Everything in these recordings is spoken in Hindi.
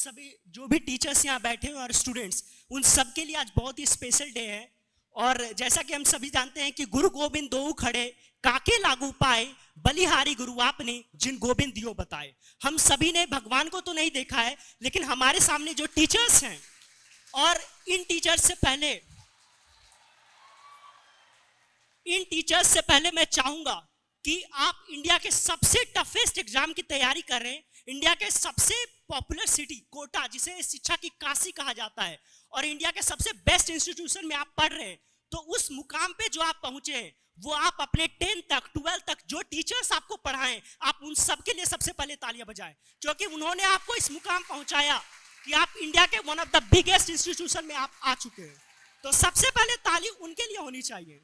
सभी, जो भी टीचर्स यहाँ बैठे हैं और स्टूडेंट्स उन सब के लिए आज बहुत ही स्पेशल डे है। और जैसा कि हम सभी जानते हैं कि गुरु गोविंद दो खड़े, काके लागू पाए, बलिहारी गुरु आपने, जिन गोविंद दियो बताए। हम सभी ने भगवान को तो नहीं देखा है, लेकिन हमारे सामने जो टीचर्स हैं, और इन टीचर्स से पहले, इन टीचर्स से पहले मैं चाहूँगा कि आप इंडिया के सबसे टफेस्ट एग्ज़ाम की तैयारी कर रहे हैं। इंडिया के सबसे पॉपुलर सिटी, कोटा, जिसे शिक्षा की काशी कहा जाता है, और इंडिया के सबसे बेस्ट इंस्टीट्यूशन में आप पढ़ रहे हैं तो उस मुकाम पे जो आप पहुँचे हैं, वो आप अपने टेंथ तक ट्वेल्थ तक, जो टीचर्स आपको पढ़ाएँ, आप उन सब के लिए सबसे पहले तालियाँ बजाएँ, क्योंकि उन्होंने आपको इस मुकाम पहुँचाया कि आप इंडिया के one of the biggest institution में आप आ चुके हैं। तो सबसे पहले ताली उनके लिए होनी चाहिए।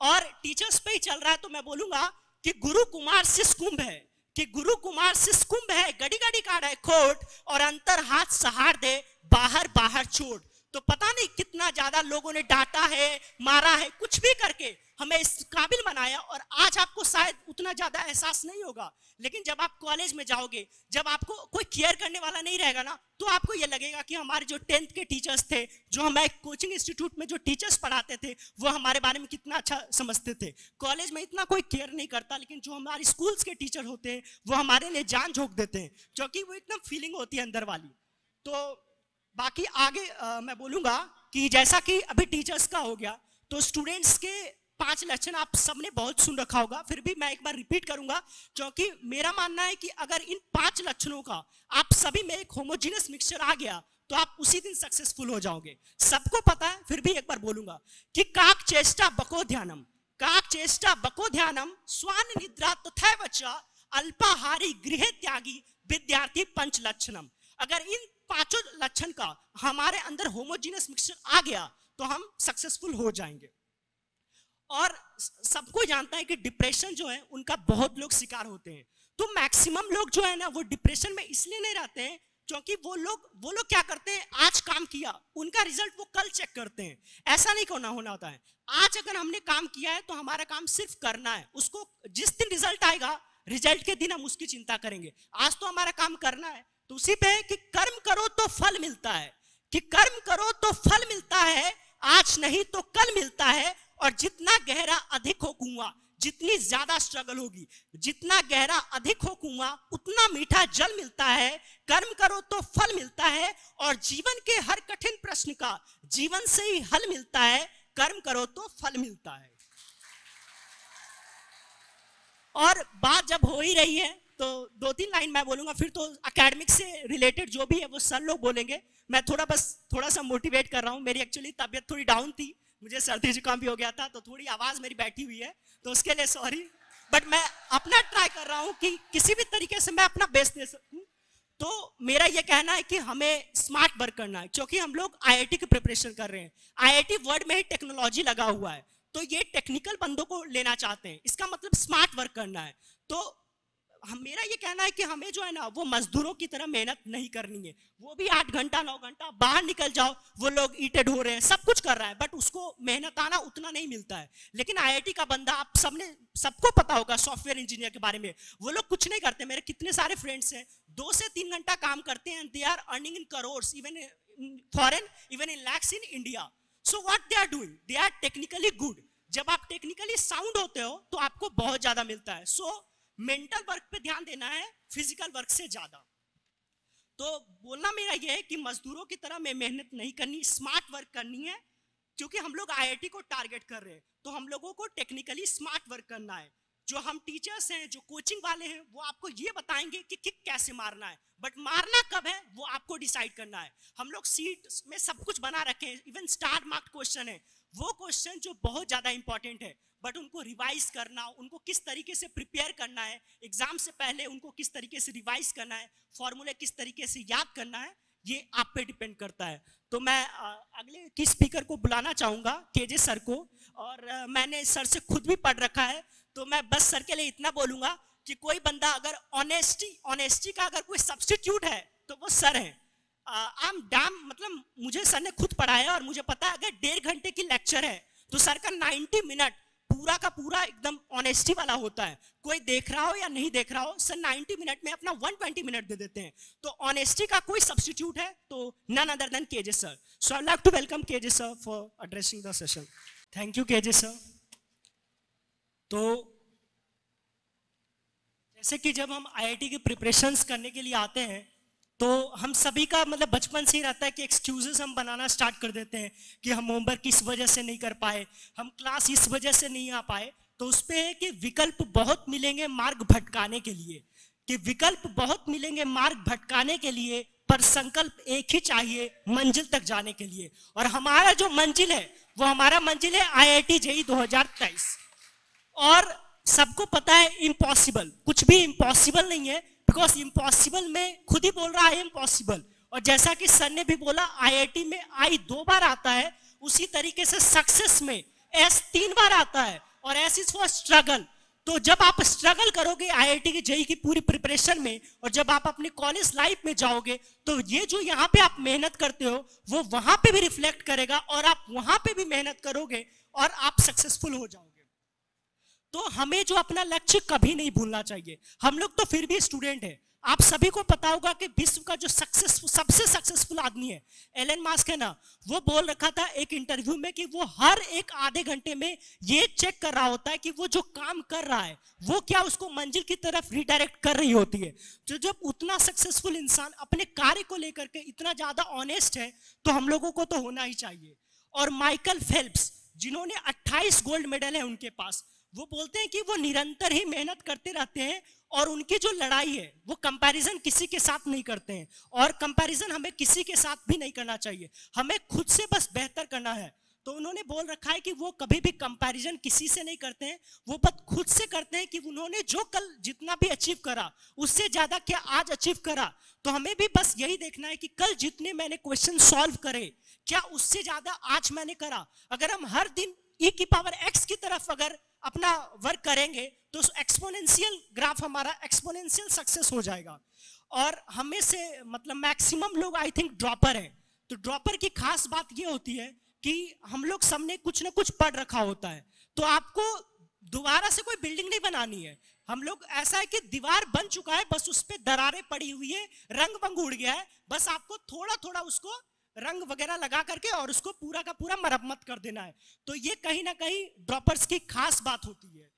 और टीचर्स पे ही चल रहा है तो मैं बोलूँगा कि गुरु कुमार सिस्कुंभ है। कि गुरु कुमार सिस्कुंभ है गड़ी गड़ी काट है खोट, और अंतर हाथ सहार दे बाहर बाहर छोड़। तो पता नहीं कितना ज़्यादा लोगों ने डांटा है, मारा है, कुछ भी करके हमें इस काबिल बनाया और आज आपको शायद उतना ज़्यादा एहसास नहीं होगा। लेकिन जब आप कॉलेज में जाओगे, जब आपको कोई केयर करने वाला नहीं रहेगा ना तो आपको ये लगेगा कि हमारे जो टेंथ के टीचर्स थे, जो हमारे कोचिंग इंस्टीट्यूट में जो टीचर्स पढ़ाते थे, वो हमारे बारे में कितना अच्छा समझते थे। कॉलेज में इतना कोई केयर नहीं करता, लेकिन जो हमारे स्कूल्स के टीचर होते हैं, वो हमारे लिए जान झोंक देते हैं क्योंकि वो एकदम फीलिंग होती है अंदर वाली। तो बाकी आगे आ, मैं बोलूँगा कि जैसा कि अभी टीचर्स का हो गया तो स्टूडेंट्स के पाँच लक्षण आप सबने बहुत सुन रखा होगा फिर भी मैं एक बार रिपीट करूँगा क्योंकि मेरा मानना है कि अगर इन पाँच लक्षणों का आप सभी में एक होमोजीनस मिक्सचर आ गया तो आप उसी दिन सक्सेसफुल हो जाओगे। सबको पता है फिर भी एक बार बोलूँगा कि काक चेष्टा बको ध्यानम काक चेष्टा बको ध्यानम स्वान निद्रा तथा बच्चा अल्पाहारी गृह त्यागी विद्यार्थी पंच लक्षणम। अगर इन पाँचों लक्षण का हमारे अंदर होमोजीनस मिक्सचर आ गया तो हम सक्सेसफुल हो जाएँगे। और सबको जानता है कि डिप्रेशन जो है, उनका बहुत लोग शिकार होते हैं। तो मैक्सिमम लोग जो है ना, वो डिप्रेशन में इसलिए नहीं रहते हैं, क्योंकि वो लोग वो लोग क्या करते हैं, आज काम किया, उनका रिज़ल्ट वो कल चेक करते हैं। ऐसा नहीं होना होना होता है। आज अगर हमने काम किया है तो हमारा काम सिर्फ़ करना है। उसको जिस दिन रिज़ल्ट आएगा रिज़ल्ट के दिन हम उसकी चिंता करेंगे। आज तो हमारा काम करना है तो उसी पे कि कर्म करो तो फल मिलता है, कि कर्म करो तो फल मिलता है, आज नहीं तो कल मिलता है, और जितना गहरा अधिक हो कुआ, जितनी ज़्यादा स्ट्रगल होगी, जितना गहरा अधिक हो कुआ, उतना मीठा जल मिलता है, कर्म करो तो फल मिलता है, और जीवन के हर कठिन प्रश्न का, जीवन से ही हल मिलता है, कर्म करो तो फल मिलता है। और बात जब हो ही रही है तो दो तीन लाइन मैं बोलूँगा, फिर तो अकेडमिक से रिलेटेड जो भी है, वो सर लोग बोलेंगे। मैं थोड़ा बस, थोड़ा सा मोटिवेट कर रहा हूँ। मेरी एक्चुअली तबियत थोड़ी डाउन थी। मुझे सर्दी जुकाम भी हो गया था तो थोड़ी आवाज़ मेरी बैठी हुई है तो उसके लिए सॉरी बट मैं अपना ट्राई कर रहा हूँ कि किसी भी तरीके से मैं अपना बेस्ट दे सकूँ। तो मेरा ये कहना है कि हमें स्मार्ट वर्क करना है, क्योंकि हम लोग आईआईटी की प्रिपरेशन कर रहे हैं। आईआईटी वर्ड में ही टेक्नोलॉजी लगा हुआ है। तो ये टेक्निकल बंदों को लेना चाहते हैं। इसका मतलब स्मार्ट वर्क करना है। तो हम मेरा ये कहना है कि हमें जो है ना वो मजदूरों की तरह मेहनत नहीं करनी है। वो भी आठ घंटा नौ घंटा बाहर निकल जाओ वो लोग ईटेड हो रहे हैं सब कुछ कर रहा है बट उसको मेहनत आना उतना नहीं मिलता है। लेकिन आईआईटी का बंदा आप सबने सबको पता होगा सॉफ्टवेयर इंजीनियर के बारे में। वो लोग कुछ नहीं करते। मेरे कितने सारे फ्रेंड्स हैं दो से तीन घंटा काम करते हैं they are earning in crore even foreign even in lakhs in India so what they are doing they are technically good जब आप टेक्निकली साउंड होते हो तो आपको बहुत ज़्यादा मिलता है। सो so, मेंटल वर्क पे ध्यान देना है, फ़िज़िकल वर्क से ज़्यादा। तो बोलना मेरा यह है कि मजदूरों की तरह में मेहनत नहीं करनी, स्मार्ट वर्क करनी है, क्योंकि हम लोग आईआईटी को टारगेट कर रहे हैं। तो हम लोगों को टेक्निकली स्मार्ट वर्क करना है। जो हम टीचर्स हैं, जो कोचिंग वाले हैं, वो आपको ये बताएँगे कि किक कैसे मारना है। बट मारना कब है, वो आपको डिसाइड करना है। हम लोग सीट में सब कुछ बना रखे हैं इवन स्टार मार्क क्वेश्चन है। वो क्वेश्चन जो बहुत ज़्यादा इंपॉर्टेंट है बट उनको रिवाइज करना, उनको किस तरीके से प्रिपेयर करना है एग्ज़ाम से पहले उनको किस तरीके से रिवाइज करना है फॉर्मूले किस तरीके से याद करना है, ये आप पे डिपेंड करता है। तो मैं अगले की स्पीकर को बुलाना चाहूँगा, केजे सर को, और मैंने सर से खुद भी पढ़ रखा है तो मैं बस सर के लिए इतना बोलूँगा कि कोई बंदा अगर ऑनेस्टी ऑनेस्टी का अगर कोई सब्सटीट्यूट है तो वो सर है। आई एम डैम मतलब मुझे सर ने खुद पढ़ाया और मुझे पता है, अगर डेढ़ घंटे की लेक्चर है तो सर का 90 मिनट पूरा का पूरा एकदम ऑनेस्टी वाला होता है। कोई देख रहा हो या नहीं देख रहा हो, सर 90 मिनट में अपना 120 मिनट दे देते हैं। तो ऑनेस्टी का कोई सब्सटीट्यूट है तो none other than KJ sir so I like to welcome KJ sir for addressing the session thank you KJ sir तो जैसे कि जब हम आईआईटी की प्रिपरेशंस करने के लिए आते हैं तो हम सभी का मतलब बचपन से ही रहता है कि एक्सक्यूजेस हम बनाना स्टार्ट कर देते हैं कि हम होमवर्क इस वजह से नहीं कर पाए, हम क्लास इस वजह से नहीं आ पाए तो उस पर है कि विकल्प बहुत मिलेंगे मार्ग भटकाने के लिए। कि विकल्प बहुत मिलेंगे मार्ग भटकाने के लिए, पर संकल्प एक ही चाहिए मंजिल तक जाने के लिए। और हमारा जो मंजिल है, वो हमारा मंजिल है आई आई टी जेई दो हज़ार तेईस। और सबको पता है इम्पॉसिबल कुछ भी इम्पॉसिबल नहीं है बिकॉज़ इम्पॉसिबल में खुद ही बोल रहा है इम्पॉसिबल और जैसा कि सर ने भी बोला आईआईटी में आई दो बार आता है, उसी तरीके से सक्सेस में एस तीन बार आता है, और एस इज़ फॉर स्ट्रगल तो जब आप स्ट्रगल करोगे आईआईटी की जेई की पूरी प्रिपरेशन में, और जब आप अपनी कॉलेज लाइफ में जाओगे तो ये जो यहाँ पे आप मेहनत करते हो, वो वहाँ पे भी रिफ्लेक्ट करेगा, और आप वहाँ पे भी मेहनत करोगे, और आप सक्सेसफुल हो जाओगे। तो हमें जो अपना लक्ष्य कभी नहीं भूलना चाहिए। हम लोग तो फिर भी स्टूडेंट है। आप सभी को पता होगा कि विश्व का जो सक्सेसफुल सबसे सक्सेसफुल आदमी है एलन मास्क है ना, वो बोल रखा था एक इंटरव्यू में कि वो हर एक आधे घंटे में ये चेक कर रहा होता है कि वो जो काम कर रहा है, वो क्या उसको मंजिल की तरफ़ रिडायरेक्ट कर रही होती है। तो जब उतना सक्सेसफुल इंसान अपने कार्य को लेकर के इतना ज़्यादा ऑनेस्ट है तो हम लोगों को तो होना ही चाहिए। और माइकल फेल्प्स जिन्होंने 28 गोल्ड मेडल है उनके पास वो बोलते हैं कि वो निरंतर ही मेहनत करते रहते हैं और उनकी जो लड़ाई है, वो कंपैरिजन किसी के साथ नहीं करते हैं। और कंपैरिजन हमें किसी के साथ भी नहीं करना चाहिए। हमें खुद से बस बेहतर करना है। तो उन्होंने बोल रखा है कि वो कभी भी कंपैरिजन किसी से नहीं करते हैं। वो बस खुद से करते हैं कि उन्होंने जो कल जितना भी अचीव करा, उससे ज़्यादा क्या आज अचीव करा। तो हमें भी बस यही देखना है कि कल जितने मैंने क्वेश्चन सॉल्व करे, क्या उससे ज़्यादा आज मैंने करा। अगर हम हर दिन ई e की पावर एक्स की तरफ़ अगर अपना वर्क करेंगे तो एक्सपोनेंशियल ग्राफ हमारा एक्सपोनेंशियल सक्सेस हो जाएगा। और हमें से मतलब मैक्सिमम लोग आई थिंक ड्रॉपर हैं। तो ड्रॉपर की खास बात ये होती है कि हम लोग सबने कुछ ना कुछ पढ़ रखा होता है। तो आपको दोबारा से कोई बिल्डिंग नहीं बनानी है। हम लोग, ऐसा है कि दीवार बन चुका है, बस उस पर दरारें पड़ी हुई है रंग बंग उड़ गया है, बस आपको थोड़ा थोड़ा उसको रंग वगैरह लगा करके और उसको पूरा का पूरा मरम्मत कर देना है। तो ये कहीं ना कहीं ड्रॉपर्स की खास बात होती है।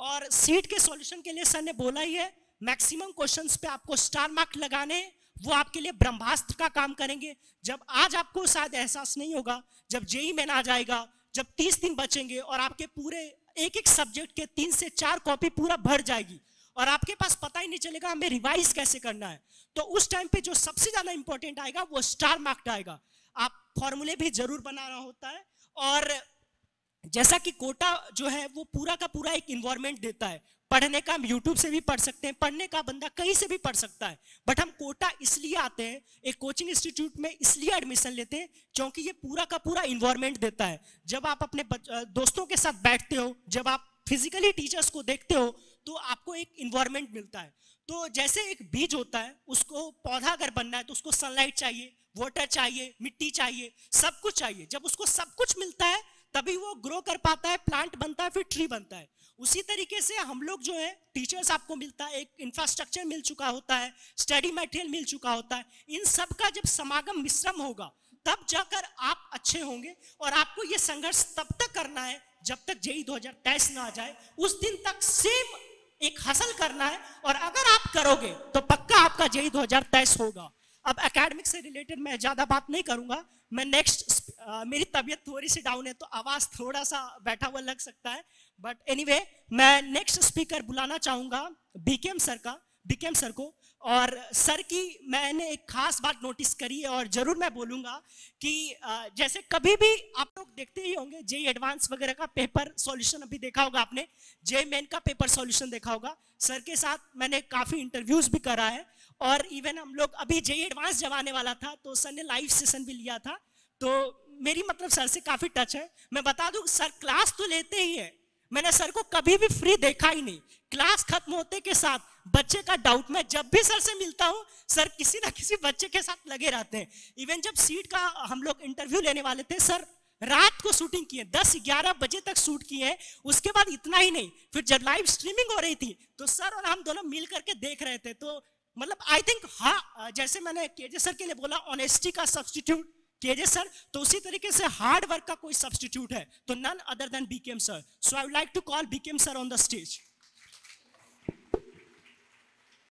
और सीट के सॉल्यूशन के लिए सर ने बोला ही है मैक्सिमम क्वेश्चंस पे आपको स्टार मार्क लगाने, वो आपके लिए ब्रह्मास्त्र का काम करेंगे। जब आज आपको शायद एहसास नहीं होगा, जब जेई में आ जाएगा, जब तीस दिन बचेंगे और आपके पूरे एक एक सब्जेक्ट के तीन से चार कॉपी पूरा भर जाएगी और आपके पास पता ही नहीं चलेगा हमें रिवाइज कैसे करना है। तो उस टाइम पे जो सबसे ज़्यादा इंपॉर्टेंट आएगा, वो स्टार मार्क्ड आएगा। आप फॉर्मूले भी ज़रूर बनाना होता है। और जैसा कि कोटा जो है, वो पूरा का पूरा एक इन्वायरमेंट देता है। पढ़ने का हम यूट्यूब से भी पढ़ सकते हैं। पढ़ने का बंदा कहीं से भी पढ़ सकता है। बट हम कोटा इसलिए आते हैं, एक कोचिंग इंस्टीट्यूट में इसलिए एडमिशन लेते हैं, क्योंकि ये पूरा का पूरा इन्वायरमेंट देता है। जब आप अपने दोस्तों के साथ बैठते हो, जब आप फिजिकली टीचर्स को देखते हो तो आपको एक इन्वायरमेंट मिलता है। तो जैसे एक बीज होता है, उसको पौधा अगर बनना है तो उसको सनलाइट चाहिए वाटर चाहिए, मिट्टी चाहिए, सब कुछ चाहिए। जब उसको सब कुछ मिलता है, तभी वो ग्रो कर पाता है प्लांट बनता है, फिर ट्री बनता है। उसी तरीके से हम लोग जो है टीचर्स आपको मिलता है, एक इंफ्रास्ट्रक्चर मिल चुका होता है स्टडी मटेरियल मिल चुका होता है। इन सब का जब समागम मिश्रम होगा, तब जाकर आप अच्छे होंगे और आपको ये संघर्ष तब तक करना है, जब तक जेई दो हज़ार ना आ जाए, उस दिन तक सेम हासिल करना है और अगर आप करोगे तो पक्का आपका जेई दो हज़ार होगा। अब एकेडमिक से रिलेटेड मैं ज़्यादा बात नहीं करूँगा। मैं नेक्स्ट मेरी तबीयत थोड़ी सी डाउन है तो आवाज़ थोड़ा सा बैठा हुआ लग सकता है। बट एनीवे anyway, मैं नेक्स्ट स्पीकर बुलाना चाहूँगा बीकेएम सर का। बीकेएम सर को और सर की मैंने एक खास बात नोटिस करी है और ज़रूर मैं बोलूँगा कि जैसे कभी भी आप लोग देखते ही होंगे जे एडवांस वगैरह का पेपर सॉल्यूशन अभी देखा होगा आपने जे मेन का पेपर सॉल्यूशन देखा होगा। सर के साथ मैंने काफ़ी इंटरव्यूज़ भी करा है और इवन हम लोग, अभी जे एडवांस जब आने वाला था तो सर ने लाइव सेशन भी लिया था। तो मेरी मतलब सर से काफ़ी टच है। मैं बता दूँ, सर क्लास तो लेते ही है मैंने सर को कभी भी फ्री देखा ही नहीं। क्लास खत्म होते के साथ, बच्चे का डाउट मैं जब भी सर से मिलता हूँ, सर किसी ना किसी बच्चे के साथ लगे रहते हैं। इवन जब सीट का हम लोग इंटरव्यू लेने वाले थे, सर रात को शूटिंग किए, दस ग्यारह बजे तक शूट किए, उसके बाद इतना ही नहीं। फिर जब लाइव स्ट्रीमिंग हो रही थी तो सर और हम दोनों मिल करके देख रहे थे। तो मतलब आई थिंक हाँ जैसे मैंने केजे सर के लिए बोला ऑनेस्टी का सब्सटीट्यूट केजे सर तो उसी तरीके से हार्ड वर्क का कोई सब्सटीट्यूट है तो none other than BKM sir so I would like to call BKM sir on the stage